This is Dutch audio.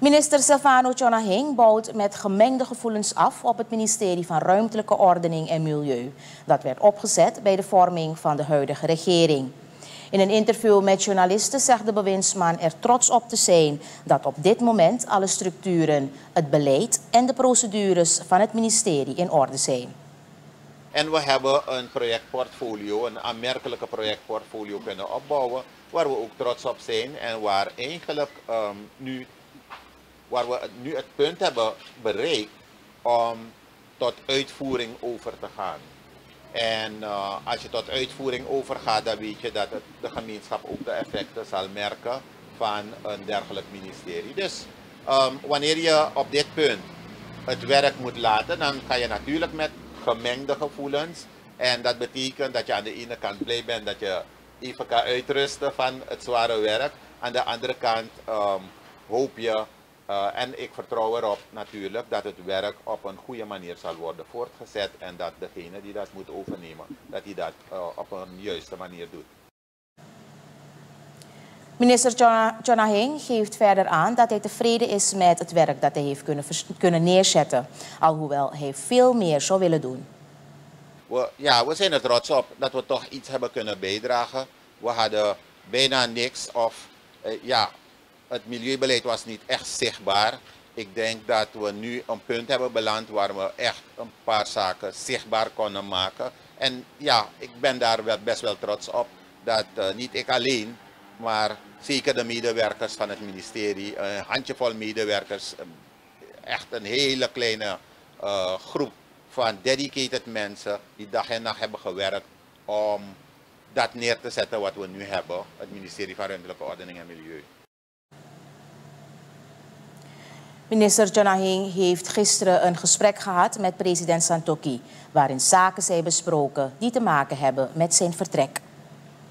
Minister Silvano Chonahing bouwt met gemengde gevoelens af op het ministerie van Ruimtelijke Ordening en Milieu. Dat werd opgezet bij de vorming van de huidige regering. In een interview met journalisten zegt de bewindsman er trots op te zijn dat op dit moment alle structuren, het beleid en de procedures van het ministerie in orde zijn. En we hebben een projectportfolio, een aanmerkelijke projectportfolio kunnen opbouwen, waar we ook trots op zijn en waar eigenlijk um, nu, waar we nu het punt hebben bereikt om tot uitvoering over te gaan. En uh, als je tot uitvoering overgaat, dan weet je dat het, de gemeenschap ook de effecten zal merken van een dergelijk ministerie. Dus um, wanneer je op dit punt het werk moet laten, dan ga je natuurlijk met gemengde gevoelens. En dat betekent dat je aan de ene kant blij bent dat je even kan uitrusten van het zware werk. Aan de andere kant um, hoop je uh, en ik vertrouw erop natuurlijk dat het werk op een goede manier zal worden voortgezet en dat degene die dat moet overnemen, dat hij dat uh, op een juiste manier doet. Minister Chonahing geeft verder aan dat hij tevreden is met het werk dat hij heeft kunnen, kunnen neerzetten. Alhoewel hij veel meer zou willen doen. We, ja, we zijn er trots op dat we toch iets hebben kunnen bijdragen. We hadden bijna niks of uh, ja, het milieubeleid was niet echt zichtbaar. Ik denk dat we nu een punt hebben beland waar we echt een paar zaken zichtbaar konden maken. En ja, ik ben daar best wel trots op dat uh, niet ik alleen, maar zeker de medewerkers van het ministerie, een handjevol medewerkers, echt een hele kleine uh, groep van dedicated mensen die dag en nacht hebben gewerkt om dat neer te zetten wat we nu hebben, het ministerie van Ruimtelijke Ordening en Milieu. Minister Jonahing heeft gisteren een gesprek gehad met president Santoki, waarin zaken zijn besproken die te maken hebben met zijn vertrek.